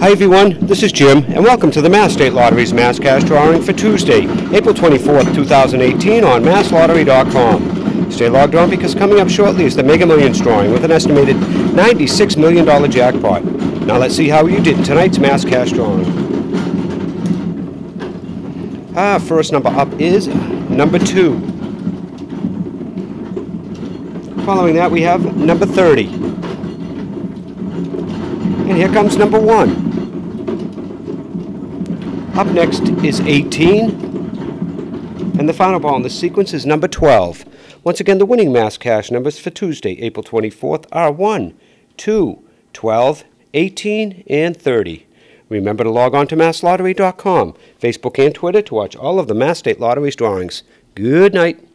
Hi everyone, this is Jim, and welcome to the Mass State Lottery's Mass Cash Drawing for Tuesday, April 24th, 2018 on masslottery.com. Stay logged on because coming up shortly is the Mega Millions drawing with an estimated $96 million jackpot. Now let's see how you did tonight's Mass Cash drawing. Ah, first number up is number 2. Following that we have number 30. And here comes number 1. Up next is 18. And the final ball in the sequence is number 12. Once again, the winning mass cash numbers for Tuesday, April 24th are 1, 2, 12, 18, and 30. Remember to log on to masslottery.com, Facebook, and Twitter to watch all of the Mass State Lottery's drawings. Good night.